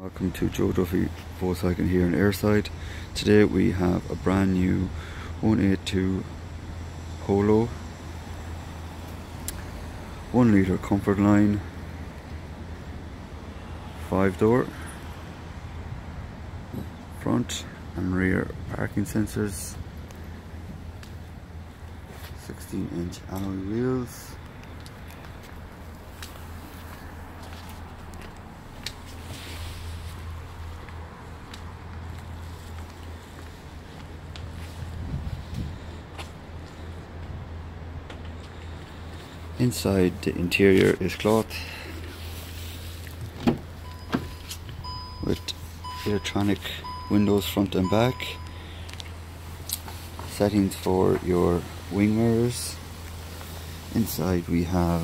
Welcome to Joe Duffy Volkswagen here in Airside. Today we have a brand new 182 Polo 1 litre comfort line 5 door front and rear parking sensors 16 inch alloy wheels Inside the interior is cloth with electronic windows front and back. Settings for your wing mirrors inside we have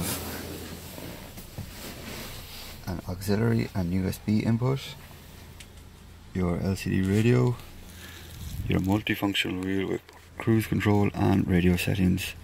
an auxiliary and USB input. Your LCD radio. Your multifunctional wheel with cruise control and radio settings